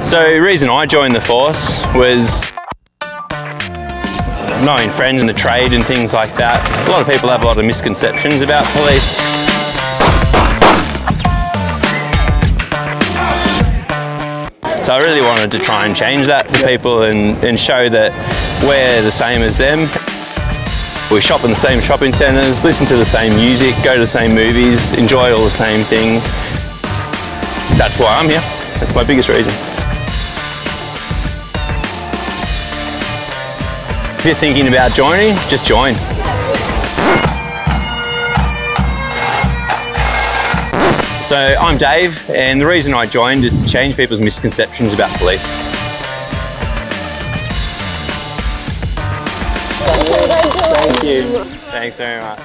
So the reason I joined the force was knowing friends in the trade and things like that. A lot of people have a lot of misconceptions about police. So I really wanted to try and change that for people and, and show that we're the same as them. We shop in the same shopping centres, listen to the same music, go to the same movies, enjoy all the same things. That's why I'm here. That's my biggest reason. If you're thinking about joining, just join. So I'm Dave, and the reason I joined is to change people's misconceptions about police. Thank you. Thanks very much.